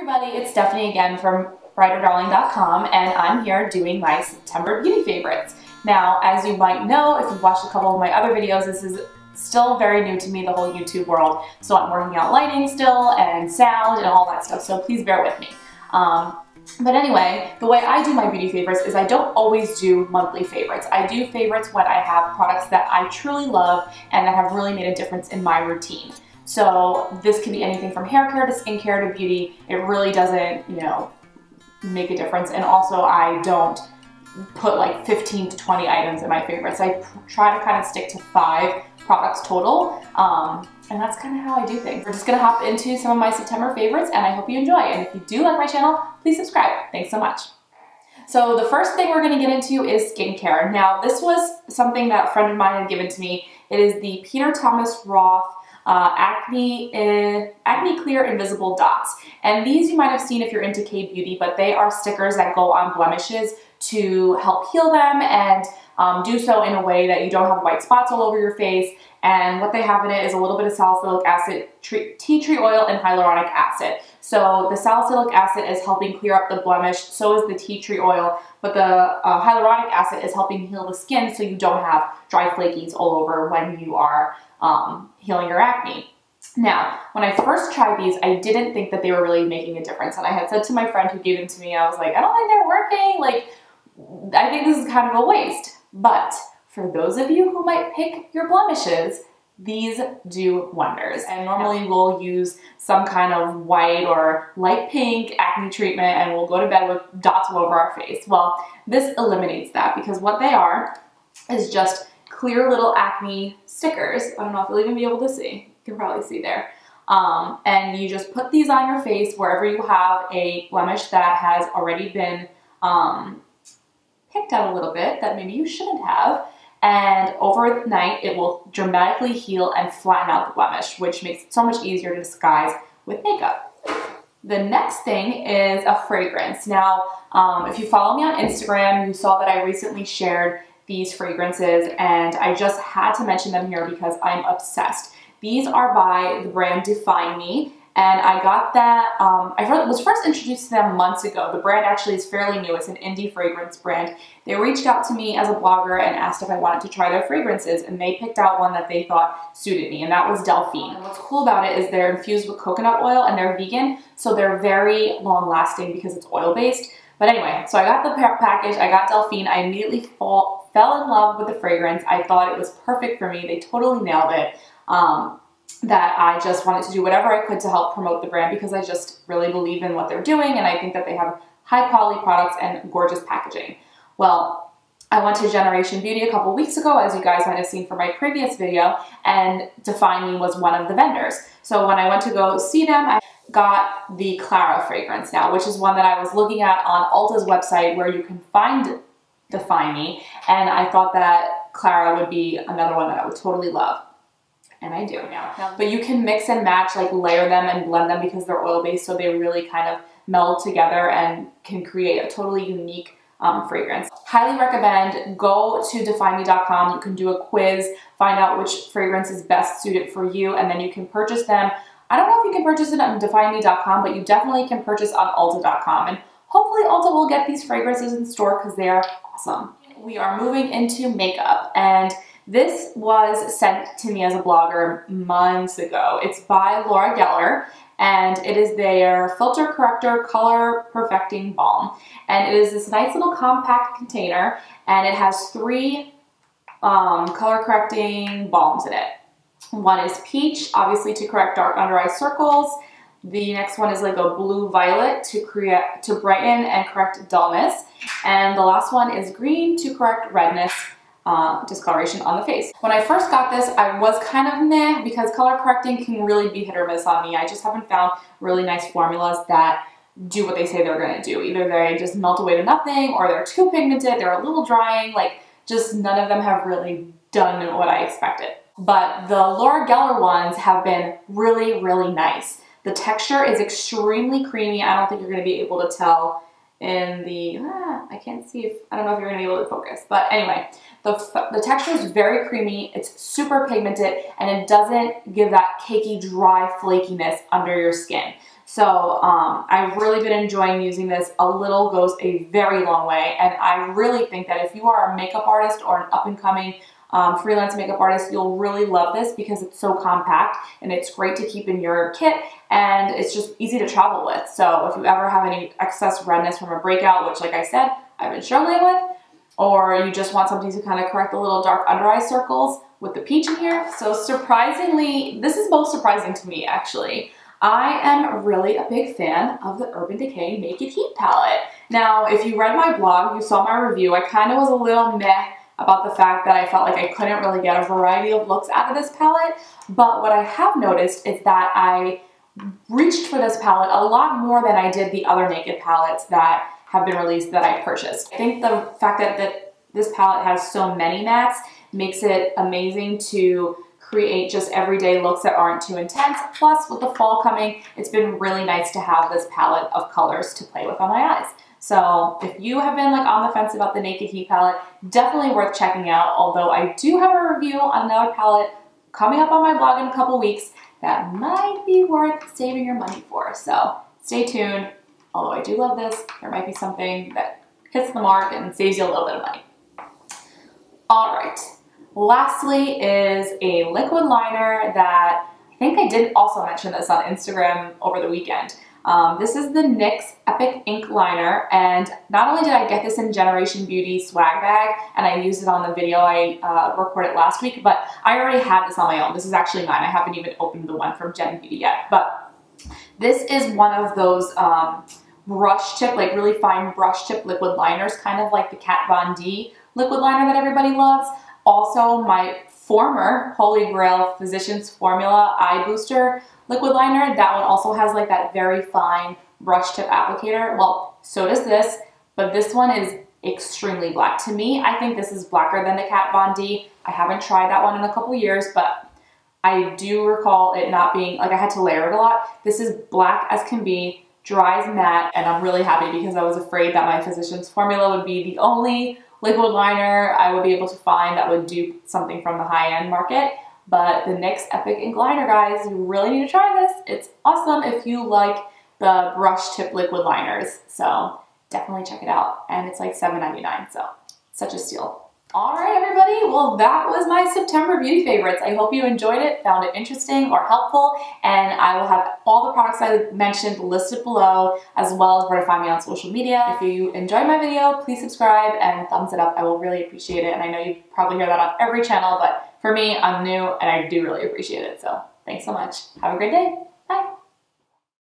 everybody, it's Steffanie again from brighterdarling.com and I'm here doing my September beauty favorites. Now, as you might know, if you've watched a couple of my other videos, this is still very new to me, the whole YouTube world. So I'm working out lighting still and sound and all that stuff, so please bear with me. Um, but anyway, the way I do my beauty favorites is I don't always do monthly favorites. I do favorites when I have products that I truly love and that have really made a difference in my routine. So this can be anything from hair care to skincare to beauty. It really doesn't, you know, make a difference. And also I don't put like 15 to 20 items in my favorites. I try to kind of stick to five products total. Um, and that's kind of how I do things. We're just gonna hop into some of my September favorites and I hope you enjoy. And if you do like my channel, please subscribe. Thanks so much. So the first thing we're gonna get into is skincare. Now this was something that a friend of mine had given to me. It is the Peter Thomas Roth uh, acne, uh, acne Clear Invisible Dots. And these you might have seen if you're into K-Beauty, but they are stickers that go on blemishes to help heal them and um, do so in a way that you don't have white spots all over your face. And what they have in it is a little bit of salicylic acid, tea tree oil, and hyaluronic acid. So the salicylic acid is helping clear up the blemish, so is the tea tree oil, but the uh, hyaluronic acid is helping heal the skin so you don't have dry flakies all over when you are um, healing your acne. Now, when I first tried these, I didn't think that they were really making a difference. And I had said to my friend who gave them to me, I was like, I don't think they're working. Like, I think this is kind of a waste. But for those of you who might pick your blemishes, these do wonders. And normally we'll use some kind of white or light pink acne treatment and we'll go to bed with dots all over our face. Well, this eliminates that because what they are is just clear little acne stickers. I don't know if you'll even be able to see. You can probably see there. Um, and you just put these on your face wherever you have a blemish that has already been um, picked out a little bit that maybe you shouldn't have. And overnight, it will dramatically heal and flatten out the blemish, which makes it so much easier to disguise with makeup. The next thing is a fragrance. Now, um, if you follow me on Instagram, you saw that I recently shared these fragrances and I just had to mention them here because I'm obsessed. These are by the brand Define Me and I got that, um, I was first introduced to them months ago. The brand actually is fairly new. It's an indie fragrance brand. They reached out to me as a blogger and asked if I wanted to try their fragrances and they picked out one that they thought suited me and that was Delphine. And what's cool about it is they're infused with coconut oil and they're vegan so they're very long lasting because it's oil based. But anyway, so I got the package, I got Delphine, I immediately fall, fell in love with the fragrance. I thought it was perfect for me. They totally nailed it. Um, that I just wanted to do whatever I could to help promote the brand because I just really believe in what they're doing and I think that they have high quality products and gorgeous packaging. Well, I went to Generation Beauty a couple weeks ago, as you guys might have seen from my previous video, and Define Me was one of the vendors. So when I went to go see them, I got the Clara fragrance now, which is one that I was looking at on Ulta's website where you can find Define Me, and I thought that Clara would be another one that I would totally love. And I do now. But you can mix and match, like layer them and blend them because they're oil-based, so they really kind of meld together and can create a totally unique um, fragrance. Highly recommend, go to defineme.com. You can do a quiz, find out which fragrance is best suited for you, and then you can purchase them. I don't know if you can purchase it on defineme.com, but you definitely can purchase on ulta.com. And hopefully Ulta will get these fragrances in store because they are awesome. We are moving into makeup, and this was sent to me as a blogger months ago. It's by Laura Geller, and it is their Filter Corrector Color Perfecting Balm. And it is this nice little compact container, and it has three um, color correcting balms in it. One is peach, obviously to correct dark under eye circles. The next one is like a blue violet to create to brighten and correct dullness. And the last one is green to correct redness uh, discoloration on the face. When I first got this, I was kind of meh because color correcting can really be hit or miss on me. I just haven't found really nice formulas that do what they say they're gonna do. Either they just melt away to nothing or they're too pigmented, they're a little drying, like just none of them have really done what I expected. But the Laura Geller ones have been really, really nice. The texture is extremely creamy. I don't think you're gonna be able to tell in the, ah, I can't see if, I don't know if you're gonna be able to focus, but anyway, the, the texture is very creamy, it's super pigmented, and it doesn't give that cakey, dry flakiness under your skin. So um, I've really been enjoying using this. A little goes a very long way. And I really think that if you are a makeup artist or an up and coming um, freelance makeup artist, you'll really love this because it's so compact and it's great to keep in your kit and it's just easy to travel with. So if you ever have any excess redness from a breakout, which like I said, I've been struggling with, or you just want something to kind of correct the little dark under eye circles with the peach in here. So surprisingly, this is most surprising to me actually. I am really a big fan of the Urban Decay Naked Heat palette. Now, if you read my blog, you saw my review, I kind of was a little meh about the fact that I felt like I couldn't really get a variety of looks out of this palette. But what I have noticed is that I reached for this palette a lot more than I did the other Naked palettes that have been released that I purchased. I think the fact that, that this palette has so many mattes makes it amazing to create just everyday looks that aren't too intense. Plus, with the fall coming, it's been really nice to have this palette of colors to play with on my eyes. So if you have been like on the fence about the Naked Heat palette, definitely worth checking out. Although I do have a review on another palette coming up on my blog in a couple weeks that might be worth saving your money for. So stay tuned. Although I do love this, there might be something that hits the mark and saves you a little bit of money. All right, lastly is a liquid liner that I think I did also mention this on Instagram over the weekend. Um, this is the NYX Epic Ink Liner, and not only did I get this in Generation Beauty swag bag, and I used it on the video I uh, recorded last week, but I already had this on my own. This is actually mine. I haven't even opened the one from Gen Beauty yet, but this is one of those um, brush tip, like really fine brush tip liquid liners, kind of like the Kat Von D liquid liner that everybody loves. Also, my former Holy Grail Physicians Formula Eye Booster liquid liner. That one also has like that very fine brush tip applicator. Well, so does this, but this one is extremely black. To me, I think this is blacker than the Kat Von D. I haven't tried that one in a couple years, but I do recall it not being, like I had to layer it a lot. This is black as can be, dries matte, and I'm really happy because I was afraid that my Physicians Formula would be the only liquid liner I would be able to find that would do something from the high-end market. But the NYX Epic Ink Liner, guys, you really need to try this. It's awesome if you like the brush tip liquid liners. So definitely check it out. And it's like $7.99, so such a steal. All right, everybody. Well, that was my September beauty favorites. I hope you enjoyed it, found it interesting or helpful, and I will have all the products I mentioned listed below, as well as where to find me on social media. If you enjoyed my video, please subscribe and thumbs it up. I will really appreciate it, and I know you probably hear that on every channel, but for me, I'm new, and I do really appreciate it. So thanks so much. Have a great day.